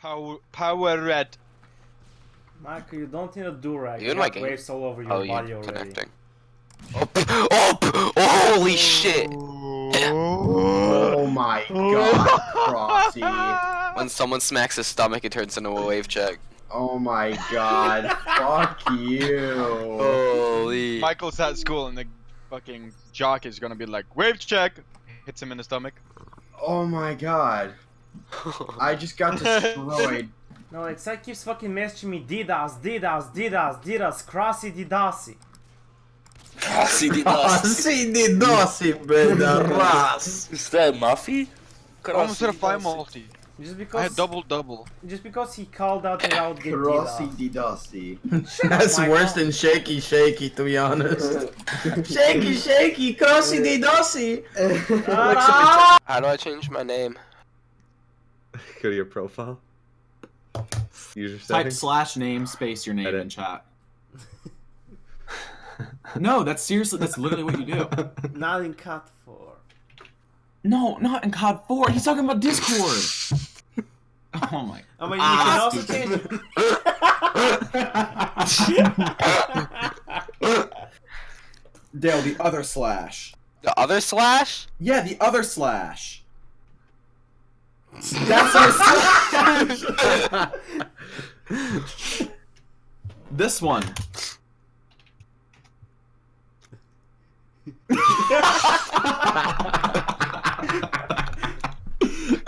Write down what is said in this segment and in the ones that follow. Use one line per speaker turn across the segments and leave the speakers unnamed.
Power, power red.
Michael, you don't need a durag.
You
You
in my
got
game?
waves all over your
Oh,
body
you
already.
connecting. Oh, p- oh, p- oh, holy shit!
Oh my god, Crossy.
When someone smacks his stomach, it turns into a wave check.
Oh my god. Fuck you.
Holy.
Michael's at school and the fucking jock is gonna be like, wave check! Hits him in the stomach.
Oh my god. I just got destroyed.
No, it's like keeps fucking messaging me Didas, Didas, Didas, Didas, Crossy Didasi.
CD
Sì, di dossi, bella ras.
Is that Muffy?
Almost hit a five multi.
Just
I
because
had double double.
just because he called out that I would
Crossy
Didas.
di.
That's
Michael.
worse than shaky shaky to be honest. shaky shaky, crossy di dossy.
Ah!
How do I change my name?
Go to your profile. User
Type
settings.
slash name space your name
Edit.
in chat. no, that's seriously that's literally what you do.
Not in cut four.
No, not in COD 4. He's talking about Discord. oh my.
I mean, you
Ah,
can also change it.
Dale, the other slash.
The other slash?
Yeah, the other slash. That's our slash. this one.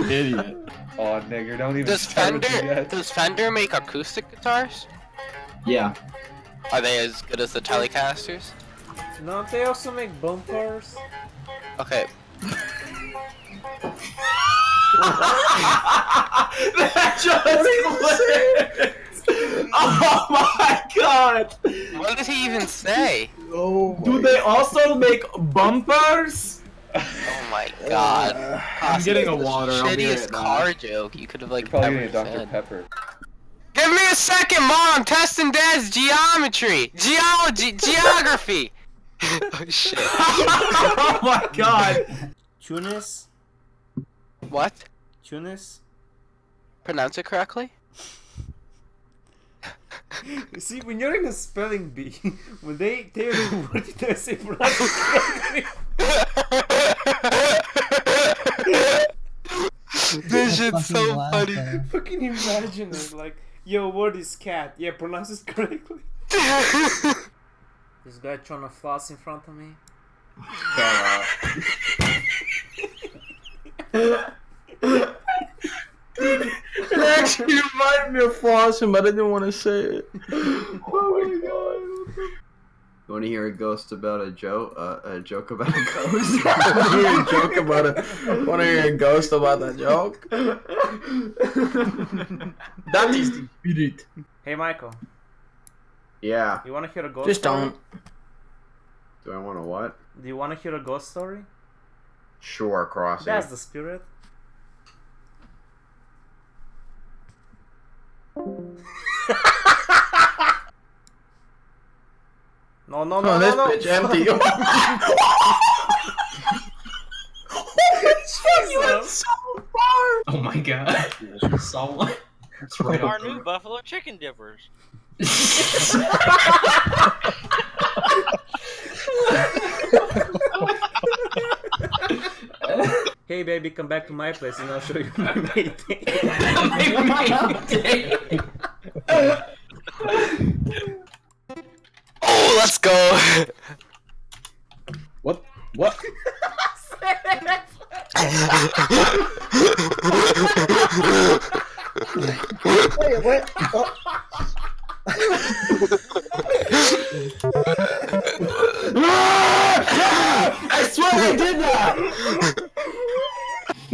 Idiot.
Oh, nigger, don't even
Does
start with me
Fender
yet.
does Fender make acoustic guitars?
Yeah.
Are they as good as the Telecasters?
Don't they also make bumpers?
Okay.
That just clicked. Oh my god!
What did he even say?
Oh
Do they also make bumpers?
Oh my god.
Uh, I'm getting a water. I'll
Shittiest
right back.
car joke you could have like
You're probably
ever
gonna Dr.
said.
Pepper.
Give me a second, mom. I'm testing Dad's geometry, geology, geography. oh shit.
oh my god!
Tunis?
What?
Tunis?
Pronounce it correctly?
See, when you're in a spelling bee, when they tell you what did I say pronounce it correctly,
this shit's so funny.
fucking imagine it. Like, yo, word is cat? Yeah, pronounce it correctly. This guy trying to floss in front of me.
It actually reminded me of flossing, but I didn't want to say it. Oh my god.
You want to hear a ghost about a joke? Uh, a joke about a ghost?
want to hear a joke about a want to hear a ghost about that joke? that is the spirit.
Hey, Michael,
yeah.
you wanna hear a ghost
Just
story?
don't.
Do I want to what?
Do you wanna hear a ghost story?
Sure, Crossy.
That's the spirit. No, no, no,
Oh,
no,
this
no.
bitch empty. you so far.
Oh my god. Someone. It's right
Our new Buffalo Chicken Dippers.
Hey, baby, come back to my place and I'll show you my mating.
Oh, let's go.
What? What?
Wait, what? Oh. I swear I did that.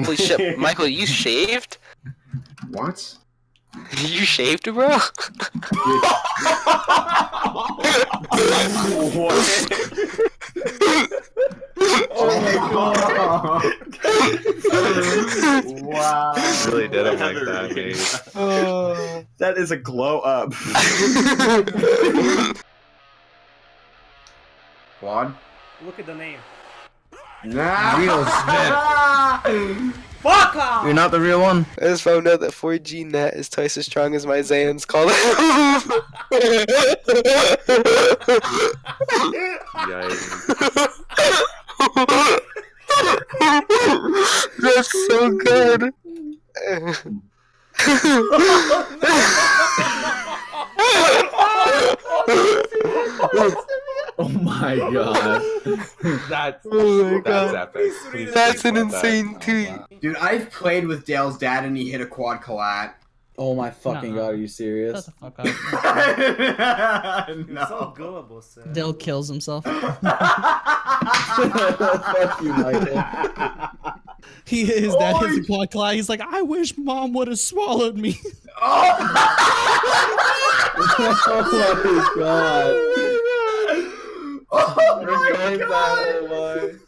Holy shit, Michael, you shaved?
What?
You shaved, bro?
Oh my god! wow.
really did it like that, mate.
that is a glow up.
Quad?
Look at the name.
Nah.
Real Smith.
Fuck off!
You're not the real one.
I just found out that 4G net is twice as strong as my Zan's call.
Yikes.
That's so good.
Oh my god.
That's
Oh my
that's
god.
epic. Please
That's an
about that.
insane tweet.
Dude, I've played with Dale's dad and he hit a quad collat.
Oh my fucking
Nuh-uh.
god, are you
Shut
serious?
the fuck up.
You're so gullible, Sam.
Dale kills himself.
Fuck you, Michael.
He his dad hits a quad claw. He's like, I wish mom would have swallowed me.
oh, oh my god.
Oh
going that way.